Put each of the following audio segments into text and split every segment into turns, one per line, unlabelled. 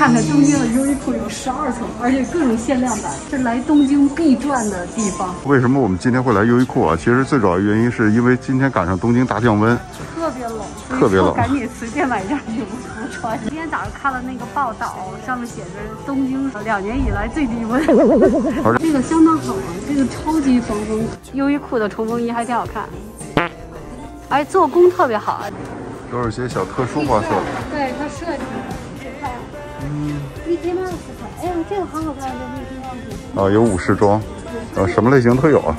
看看东京的优衣库有十二层，而且各种限量版，是来东京必转的地方。
为什么我们今天会来优衣库啊？其实最主要原因是因为今天赶上东京大降温，
特别冷，
特别冷，
赶紧随便买件羽绒服穿。今天早上看了那个报道，上面写着东京两年以来最低温。这个相当好啊，这个超级防风。优衣库的冲锋衣还挺好看，哎，做工特别好。
都是些小特殊花色，
对它设计。嗯，Mickey Mouse 哎呀，这个好好看，这 Mickey Mouse。
啊，有武士装，呃，什么类型都有啊，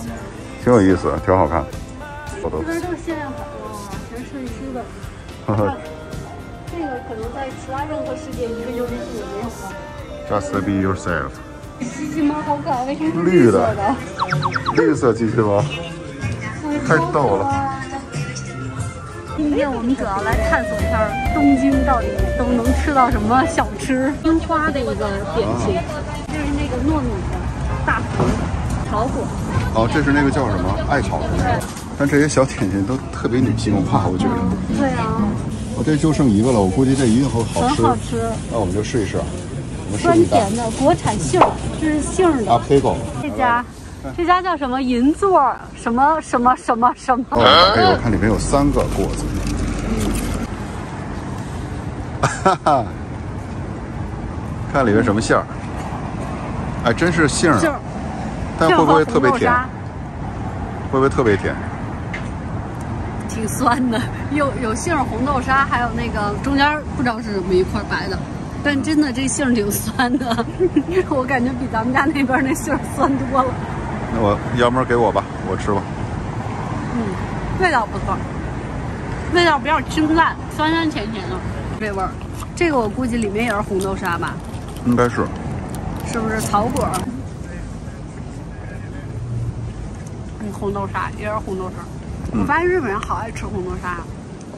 挺有意思，挺好看。
这边都是限量款哇，全是设计师的。哈哈。这个可能在其他任何世界一个优衣库也没有了。
Just be yourself。
机器猫好可爱，为什么是绿色的？
绿色机器猫，太逗了。
今天我们主要来探索一下东京到底都能吃到什么小吃。樱花的一个点心，这是那个糯米的大福炒果。
哦，这是那个叫什么艾草的那个。但这些小点心都特别女性化，我觉得。
对啊。
我这就剩一个了，我估计这一定很好
吃。很好吃。
那我们就试一试。
酸甜的国产杏，这是杏的。
阿黑狗。
这家。这家叫什么银座？什么什么什么什么？
哎，我看里面有三个果子。哈哈，看里面什么馅儿？哎，真是杏儿。但会不会特别甜？会不会特别甜？
挺酸的，有有杏儿、红豆沙，还有那个中间不知道是什么一块白的。但真的这杏儿挺酸的，我感觉比咱们家那边那杏儿酸多了。
那我要么给我吧，我吃吧。
嗯，味道不错，味道比较清淡，酸酸甜甜的这味儿。这个我估计里面也是红豆沙吧？
应该是。
是不是草果？嗯，红豆沙也是红豆沙。我发现日本人好爱吃红豆沙。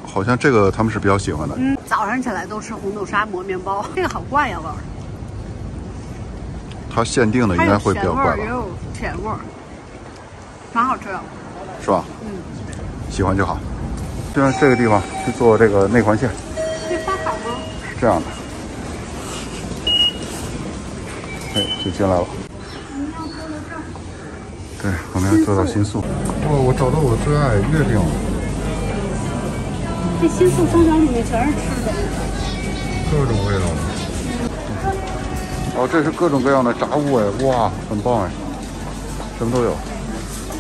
好像这个他们是比较喜欢的。
嗯，早上起来都吃红豆沙磨面包，这个好怪呀味儿。
它限定的应该会比较怪吧？
甜味儿，蛮好吃的，
是吧？嗯，喜欢就好。就像这个地方去做这个内环线，
可以发卡吗？
是这样的。哎，就进来了。对，我们要坐到新宿。哇，我找到我最爱月饼。
这新宿商场里面全是吃的，
各种味道的。哦，这是各种各样的炸物哎，哇，很棒哎。什么都有，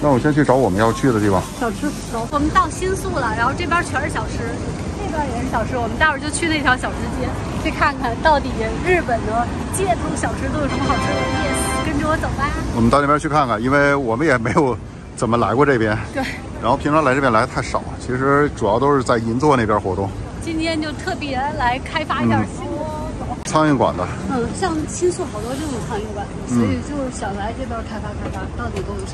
那我先去找我们要去的地方。
小吃，走我们到新宿了，然后这边全是小吃，那边也是小吃。我们待会儿就去那条小吃街，去看看到底日本的街头小吃都有什么好吃的。Yes，跟着我走吧。
我们到那边去看看，因为我们也没有怎么来过这边。
对。
然后平常来这边来的太少，其实主要都是在银座那边活动。
今天就特别来开发一下新。
苍蝇馆的，
嗯，像新宿好多这种苍蝇馆，所以就是想来这边开发开发，到底都有啥？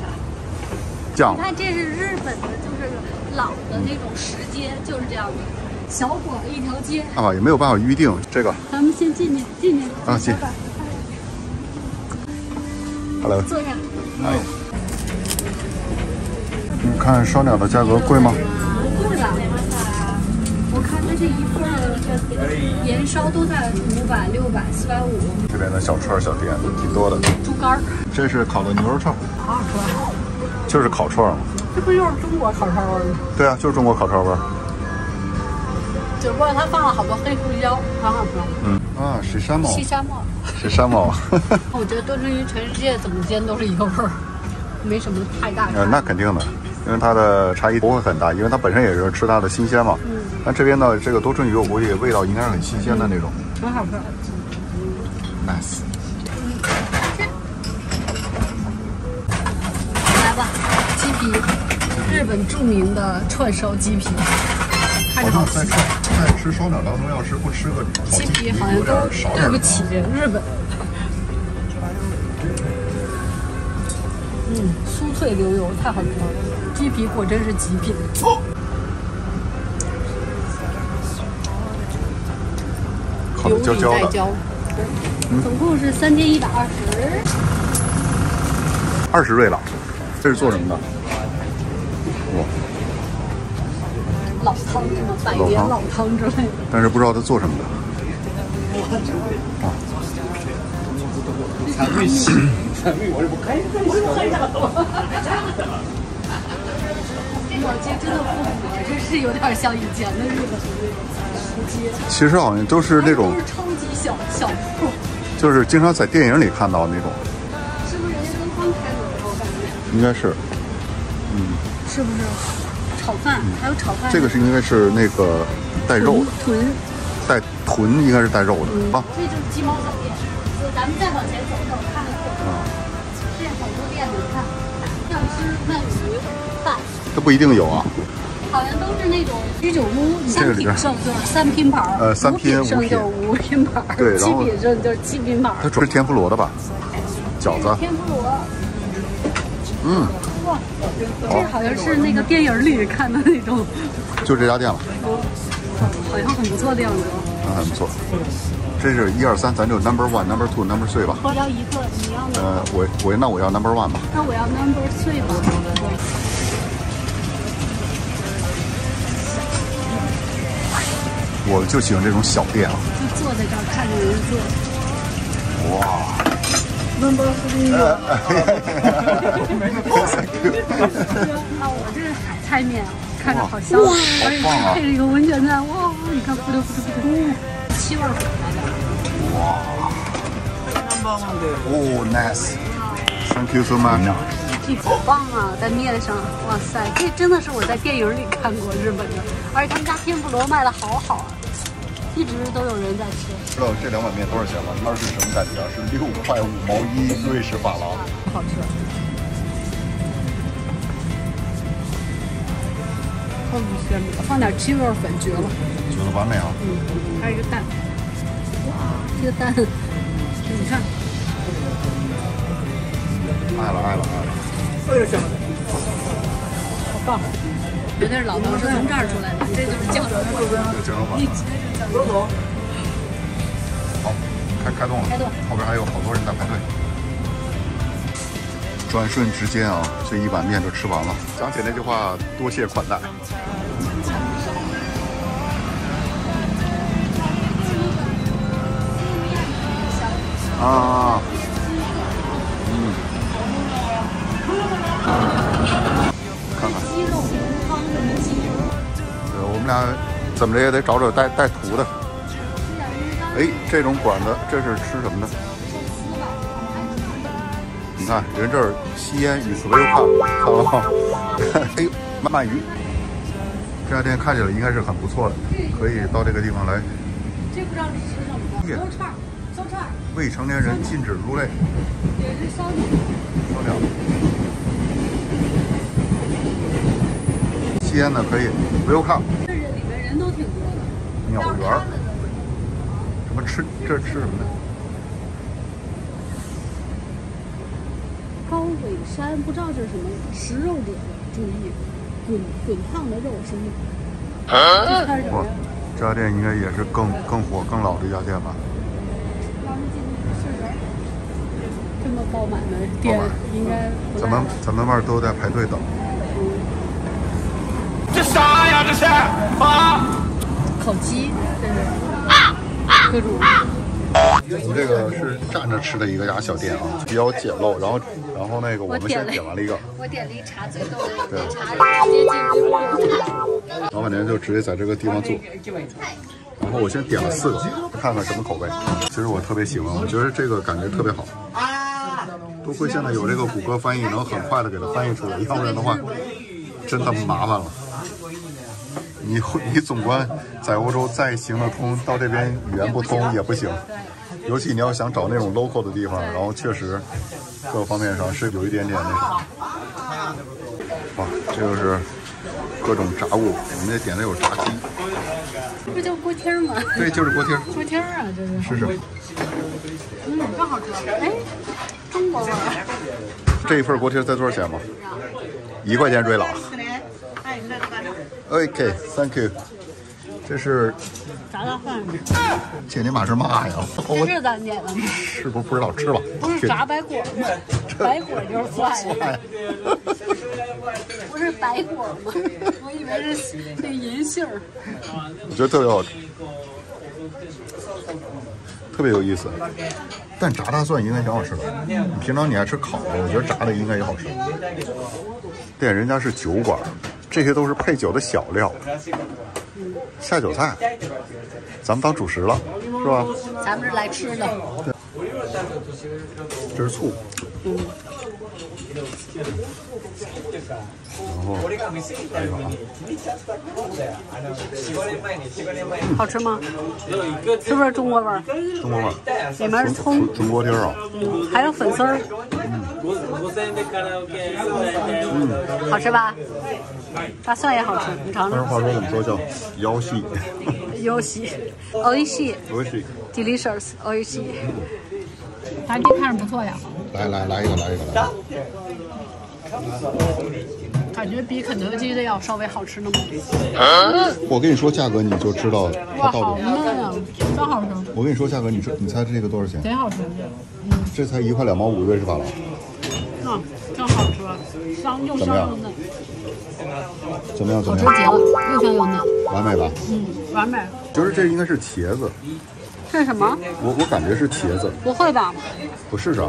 酱。
你看这是日本的，就是老的那种石阶，就是这样的，小馆一条街。
啊，也没有办法预定这个。
咱们先进去，进去。
啊，进。Hello。
坐下。
哎。你看烧鸟的价格贵吗？
这一份盐烧都在五百、六百、四百五。
这边的小串小店挺多的。
猪肝儿，
这是烤的牛肉串，
好好吃啊！
就是烤串嘛。
这不就是中国烤串味儿吗？
对啊，就是中国烤串味儿。
只不过它放了好多黑胡椒，很好吃。
嗯啊，是山猫。
西山猫。
是山猫。
我觉得多春鱼全世界怎么煎都是一个味儿，没什么太大。
呃，那肯定的。因为它的差异不会很大，因为它本身也是吃它的新鲜嘛。嗯。那这边的这个多春鱼，我估计味道应该是很新鲜的那种。
很好吃。
Nice。
来吧，鸡皮，日本著名的串烧鸡皮。
好像在在吃烧鸟当中，要是不吃个
鸡皮，好像都对不起日本。嗯，酥脆流油，太好吃了。鸡皮果真是极品，
烤的焦焦的，
总共是三千一百二十，
二十瑞了，这是做什么的？
哇，老汤？百年老汤之类的。
但是不知道它做什么的。
产品新，产品我也不开，我也不开啥都。
老街真的复古，这是有点像以前的日本的那种街。
其实好像都是那种
都，是超级小小铺，
就是经常在电影里看到那种，
是不是人家刚刚开门？我感觉
应该是嗯
是不是？炒饭还有炒饭，
这个是应该是那个带肉的，
豚。
带豚应该是带肉的啊。
这就是鸡毛小店，就咱们再往前走走，看看特色。这好多店呢，你看，酱汁鳗鱼饭，
这不一定有啊。
好像都是那种居酒屋，
这
三品胜就是三拼盘儿，
呃三拼
五品胜
五品
就是五拼盘
对然后
品胜就是七拼盘儿。
它主要是天妇罗的吧？饺子，
天妇罗，
嗯，
哇，这好像是那个电影里看的那种，
就这家店了，
好像很不错的样子。
嗯，很不错。这是一二三，咱就 number one、number two、number three 吧。
我要一个，你要哪？
呃，我我那我要 number one 吧。
那我要 number three 吧。
我就喜欢这种小店啊。
就坐在这儿看着人做。
哇
啊，我这是海菜面，看着好香，而且
棒啊
配着一个温泉蛋，哇！你看，咕噜咕噜咕噜，七味粉来的。
哦，nice，thank you so much。
这好棒啊，在面上，哇塞，这真的是我在电影里看过日本的，而且他们家天妇罗卖的好好啊，一直都有人在吃，
知道这两碗面多少钱吗？它是什么感觉啊？是六块五毛一瑞士法郎。
好吃。放点放点鸡肉粉绝了，
觉得完美啊！
嗯，还有一个蛋，哇，这个蛋，你看，
爱了爱了爱了！
好棒！绝对是老头是从这儿出来的，这就是酱肉馆。
这酱肉馆
一直是酱肉馆。
好，开开动了，
开动
后边还有好多人在排队。转瞬之间啊，这一碗面就吃完了。想起那句话，多谢款待。啊，嗯，看看，呃，我们俩怎么着也得找找带带图的。哎，这种馆子这是吃什么的？你看人这儿吸烟与 swim 看看了吗？哎呦，鳗鳗鱼，这家店看起来应该是很不错的，可以到这个地方来。
这不知道是吃什么烧串，烧串，
未成年人禁止入内。
也是烧鸟。
烧鸟。吸烟的可以
挺多的。
鸟园儿。什么吃这吃什么呢？
高尾山不知道这是什么食肉者，注意，滚滚烫的肉是吗？这看什
哇
么呀？，
这家店应该也是更更火更老的一家店吧？
这么爆满的店，应该不
咱们咱们外面都在排队等。
这啥呀？这是啊！
烤鸡，这是各种
我们这个是站着吃的一个家小店啊，比较简陋。然后然后那个我们先点完了一个，
我点了一茶最逗的一杯茶，直接进。
老板娘就直接在这个地方做。然后我先点了四个，看看什么口味。其实我特别喜欢，我觉得这个感觉特别好。多亏现在有这个谷歌翻译，能很快的给它翻译出来，要不然的话，真的麻烦了。你你总观在欧洲再行得通，到这边语言不通也不行。尤其你要想找那种 local 的地方，然后确实各方面上是有一点点那什么。哇，这就是各种炸物，我们那点的有炸鸡，
这不叫锅贴吗？
对，就是锅贴，
锅贴啊，这是。
试试。
嗯，真好吃。哎，中国味儿。
这一份锅贴在多少钱吗？一块钱瑞郎。OK，Thank you。这是
炸大饭，
这你妈是嘛呀？我
这是咱点的吗？
是不是不知道吃吧？
不是炸白果吗？白果就是蒜呀，不是白果吗？我以为是那银杏儿。
我觉得特别好吃。特别有意思。但炸大蒜应该挺好吃的。平常你爱吃烤的，我觉得炸的应该也好吃。店人家是酒馆，这些都是配酒的小料，下酒菜，咱们当主食了，是吧？
咱们是来吃的。
这是醋，
嗯，
然后还有啊，
好吃吗？是不是中国味儿？
中国味儿，
里面是葱。
中，国丁儿啊，
嗯，还有粉丝儿，好吃吧？大蒜也好吃，你尝尝。
但是话说怎么说叫腰细，
有喜，おいしい
腰细。
，delicious，おいしい。炸鸡看着不错呀，
来来来一个，来一个，来一个。
感觉比肯德基的要稍微好吃那么点。
我跟你说价格，你就知道它
哇，
到底。
好嫩啊，真好吃，
我跟你说价格，你知你猜这个多少钱？
贼好吃，
这才一块两毛五瑞士法郎，
嗯，真好吃，香又香又嫩，
怎么样？怎么样？
好吃极了，又香又嫩，
完美吧？
嗯，完美。
就是这应该是茄子，
这是什么？
我我感觉是茄子，
不会吧？
不是啥？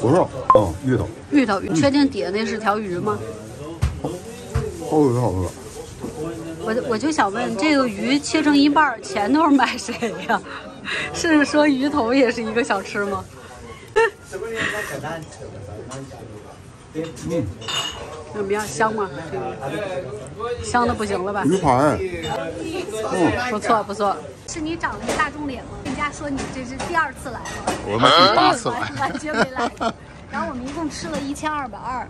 不是，嗯，芋头，
芋头，你确定底下那是条鱼吗？
好吃好吃。
我我就想问，这个鱼切成一半儿，前头买谁呀？是说鱼头也是一个小吃吗？
嗯，
怎么样？香吗？这个香的不行了吧？
鱼排，嗯，
不错不错。是你长了一个大众脸吗？人家说你这是第二次来了，
我们第八次
完
来。
完全没来。然后我们一共吃了一千二百二，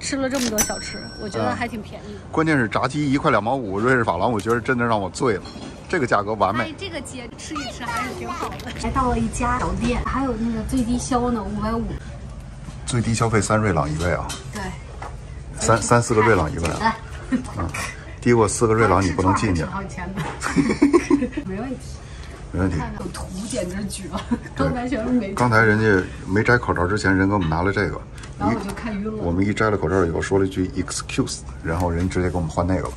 吃了这么多小吃，我觉得还挺便宜的。
关键是炸鸡一块两毛五瑞士法郎，我觉得真的让我醉了，这个价格完
哎
美。，
这个街吃一吃还是挺好的。还到了一家小店，还有那个最低消呢，五百五。
最低消费三瑞朗一位啊，
对，
三三四个瑞朗一位啊，
嗯，
低过四个瑞朗你不能进去。
好钱的，没问题。
没问题。
有图简直绝了，刚才全是没，
刚才人家没摘口罩之前，人给我们拿了这个，
然后我就看晕了。
我们一摘了口罩以后说了一句 excuse，然后人直接给我们换那个了。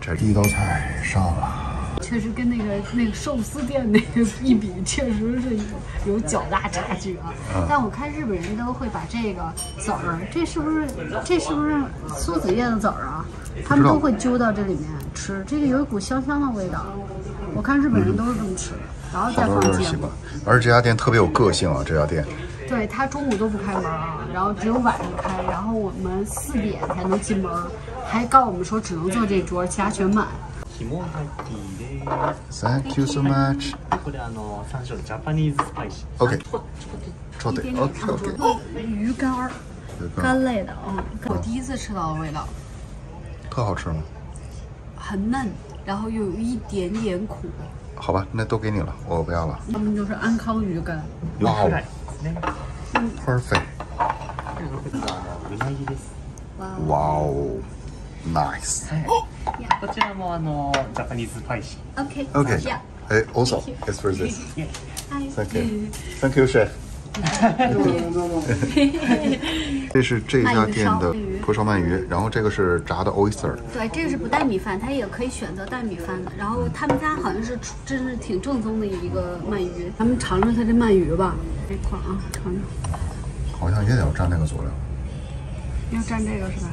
这第一道菜上了，
确实跟那个那个寿司店那个 一比，确实是有有较大差距啊。但我看日本人都会把这个籽儿，这是不是这是不是苏子叶的籽儿啊？他们都会揪到这里面吃，这个有一股香香的味道。我看日本人都是这么吃，然后再放芥末。
而且这家店特别有个性啊，这家店。
对他中午都不开门啊，然后只有晚上开，然后我们四点才能进门，还告诉我们说只能坐这桌，其他全满。
肝入っている
Thank you so much。
これあの山椒ジャパニーズスパイシー
OK，抽对
一点点
OK
差不
OK。
多。鱼干儿，干类的，嗯，我第一次吃到的味道，
特好吃吗？
很嫩，然后又有一点点苦。
好吧，那都给你了，我不要了。
他们就是安康鱼干，
哇哦
フライですね，
perfect。
こちらあのうなぎです
哇哦 ，nice。
こちらもあのジャパニーズスパイシ
OK
OK，
Yeah.
哎，also it's for this。
ー
Thank you。Thank you, chef。这是这家店的蒲烧鳗鱼，然后这个是炸的 oyster，
对，这个是不带米饭，它也可以选择带米饭的。然后他们家好像是出真是挺正宗的一个鳗鱼，咱们尝尝它这鳗鱼吧。这块儿啊，尝尝，
好像也得要蘸那个佐料，
要蘸这个是吧？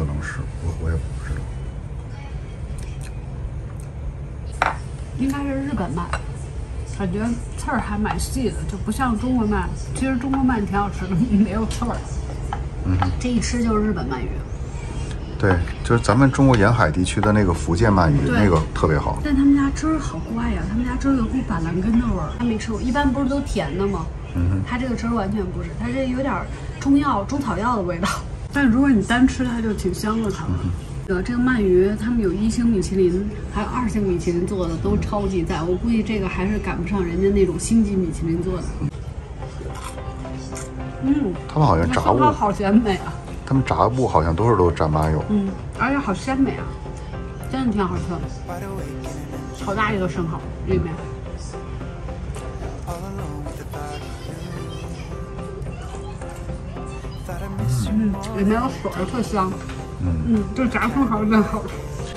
可能是我我也不知道。
应该是日本鳗，感觉刺儿还蛮细的，就不像中国鳗。其实中国鳗挺好吃的，没有刺儿。
嗯，
这一吃就是日本鳗鱼，
对，就是咱们中国沿海地区的那个福建鳗鱼，那个特别好。
但他们家汁儿好怪呀，他们家汁儿有股板蓝根的味儿，还没吃过。一般不是都甜的吗？
嗯
它这个汁儿完全不是，它这有点儿中药、中草药的味道。但如果你单吃它就挺香的，它。呃，这个鳗鱼他们有一星米其林，还有二星米其林做的都超级赞，我估计这个还是赶不上人家那种星级米其林做的。嗯，
他们好像炸物，
好鲜美啊，
他们炸物好像都是都蘸麻油。
嗯，而且好鲜美啊，真的挺好吃的。好大一个生蚝里面。嗯，里面有水儿，特香。
嗯，
嗯，这炸生蚝真好吃。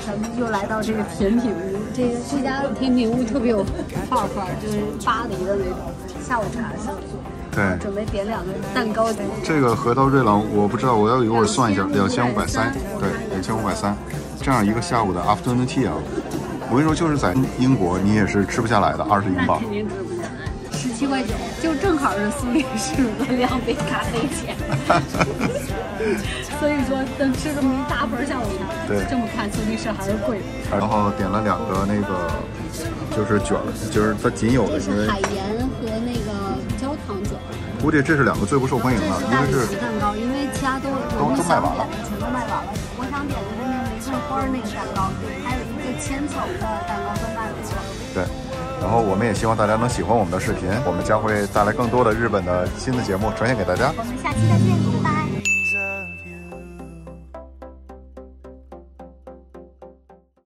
咱们又来到这个甜品屋，这个这家甜品屋特别有范儿范儿，就是巴黎的那种下午茶小组。
对，
准备点两个蛋糕。
这个核桃瑞朗我不知道，我要一会儿算一下，两千五百三，对，两千五百三，这样一个下午的 afternoon tea 啊，我跟你说，就是在英国你也是吃不下来的，二十英镑。
肯定吃不下来，十七块九，就正好是苏黎世的两杯咖啡钱。所以说，等吃这么一大盆下午茶，
对，
这么看苏黎世还是贵。
然后点了两个那个，就是卷儿，就是它仅有的，因为
海盐和那个焦糖卷。
估计这是两个最不受欢迎的，一个是
蛋糕，因为其他都
都都卖完了，
全都卖完了。我想点的是那玫瑰花那个蛋糕，还有一个千层的蛋糕都卖完了。
对，然后我们也希望大家能喜欢我们的视频，我们将会带来更多的日本的新的节目呈现给大家。
我们下期再见，